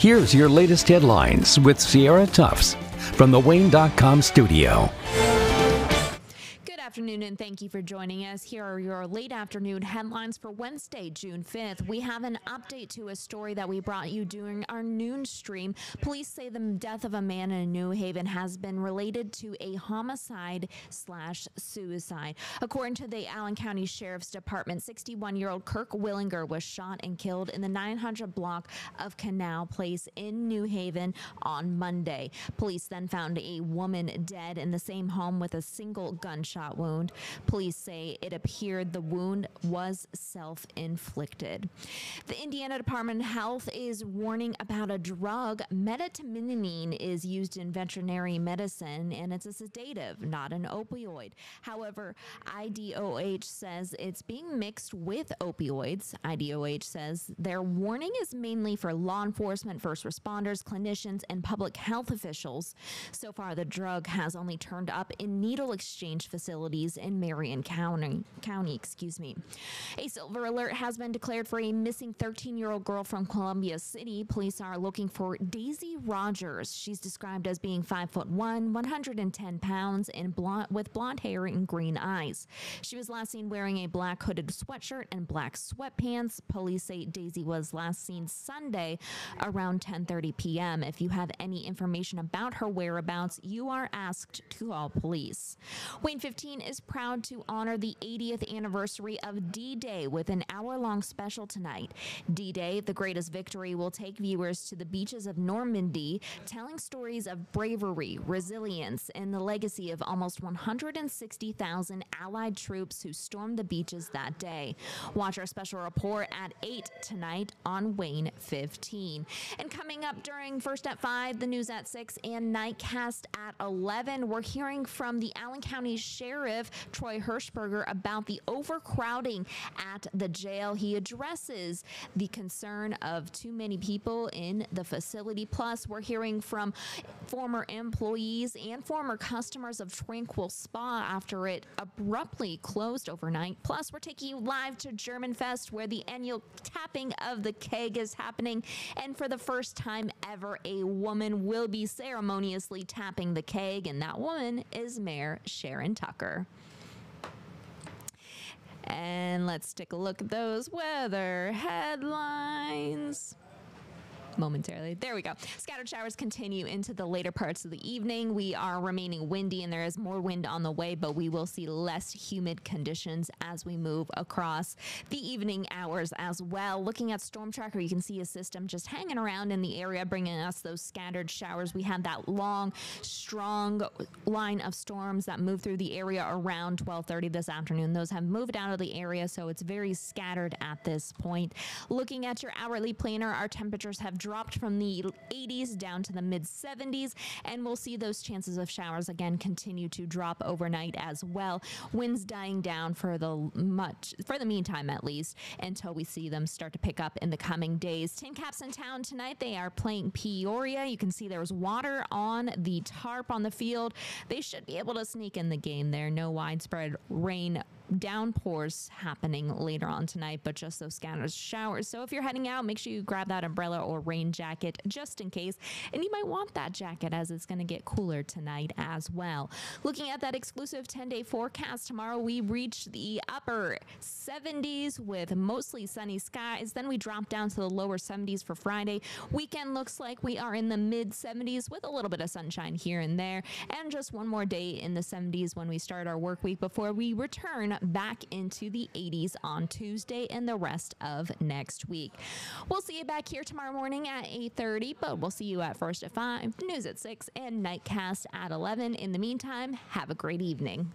Here's your latest headlines with Sierra Tufts from the WANE.com studio afternoon and thank you for joining us. Here are your late afternoon headlines for Wednesday, June 5th. We have an update to a story that we brought you during our noon stream. Police say the death of a man in New Haven has been related to a homicide slash suicide. According to the Allen County Sheriff's Department, 61 year old Kirk Willinger was shot and killed in the 900 block of Canal Place in New Haven on Monday. Police then found a woman dead in the same home with a single gunshot wound. Police say it appeared the wound was self inflicted. The Indiana Department of Health is warning about a drug. Medetomidine is used in veterinary medicine and it's a sedative, not an opioid. However, IDOH says it's being mixed with opioids. IDOH says their warning is mainly for law enforcement, first responders, clinicians, and public health officials. So far, the drug has only turned up in needle exchange facilities facilities in Marion County. County, excuse me. A silver alert has been declared for a missing 13-year-old girl from Columbia City. Police are looking for Daisy Rogers. She's described as being five foot one, 110 pounds, and blonde, with blonde hair and green eyes. She was last seen wearing a black hooded sweatshirt and black sweatpants. Police say Daisy was last seen Sunday around 10:30 p.m. If you have any information about her whereabouts, you are asked to call police. WANE 15 is proud to honor the 80th anniversary of D Day with an hour long special tonight. D Day, the greatest victory, will take viewers to the beaches of Normandy, telling stories of bravery, resilience, and the legacy of almost 160,000 Allied troops who stormed the beaches that day. Watch our special report at 8 tonight on WANE 15. And coming up during First at 5, the news at 6, and Nightcast at 11, we're hearing from the Allen County Sheriff Sheriff Troy Hershberger about the overcrowding at the jail. He addresses the concern of too many people in the facility. Plus, we're hearing from former employees and former customers of Tranquil Spa after it abruptly closed overnight. Plus, we're taking you live to German Fest where the annual tapping of the keg is happening. And for the first time ever, a woman will be ceremoniously tapping the keg, and that woman is Mayor Sharon Tucker. And let's take a look at those weather headlines momentarily. There we go. Scattered showers continue into the later parts of the evening. We are remaining windy and there is more wind on the way, but we will see less humid conditions as we move across the evening hours as well. Looking at Storm Tracker, you can see a system just hanging around in the area, bringing us those scattered showers. We had that long, strong line of storms that moved through the area around 1230 this afternoon. Those have moved out of the area, so it's very scattered at this point. Looking at your hourly planner, our temperatures have dropped from the 80s down to the mid 70s, and we'll see those chances of showers again continue to drop overnight as well. Winds dying down for the much for the meantime at least until we see them start to pick up in the coming days. TinCaps in town tonight. They are playing Peoria. You can see there's water on the tarp on the field. They should be able to sneak in the game there. No widespread rain downpours happening later on tonight, but just those scattered showers. So if you're heading out, make sure you grab that umbrella or rain jacket just in case. And you might want that jacket as it's going to get cooler tonight as well. Looking at that exclusive 10 day forecast tomorrow, we reach the upper 70s with mostly sunny skies. Then we drop down to the lower 70s for Friday. Weekend looks like we are in the mid 70s with a little bit of sunshine here and there. And just one more day in the 70s when we start our work week before we return back into the 80s on Tuesday and the rest of next week. We'll see you back here tomorrow morning at 8:30, but we'll see you at first at 5, news at 6 and nightcast at 11. In the meantime, have a great evening.